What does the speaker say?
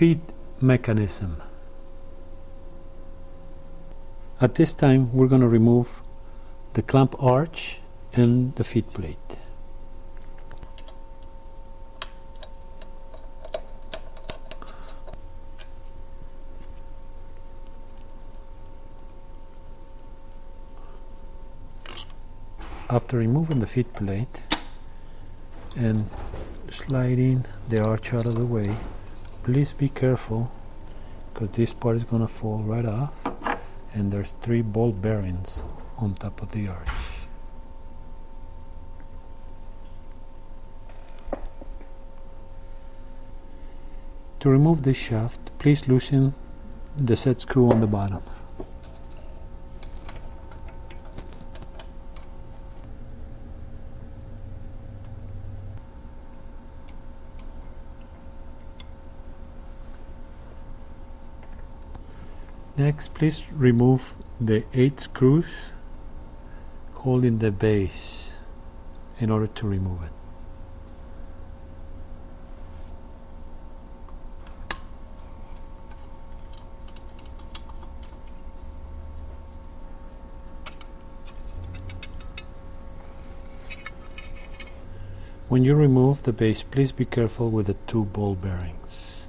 feed mechanism. At this time we're going to remove the clamp arch and the feed plate. After removing the feed plate and sliding the arch out of the way, please be careful because this part is going to fall right off and there's three ball bearings on top of the arch. To remove this shaft, please loosen the set screw on the bottom. Next, please remove the eight screws holding the base in order to remove it. When you remove the base, please be careful with the two ball bearings.